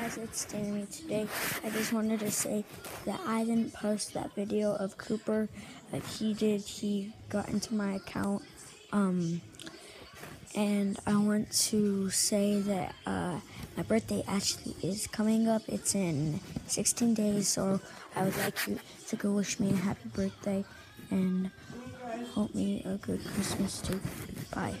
guys, it's Tammy. Today, I just wanted to say that I didn't post that video of Cooper like he did. He got into my account, um, and I want to say that uh, my birthday actually is coming up. It's in 16 days, so I would like you to go wish me a happy birthday and hope me a good Christmas too. Bye.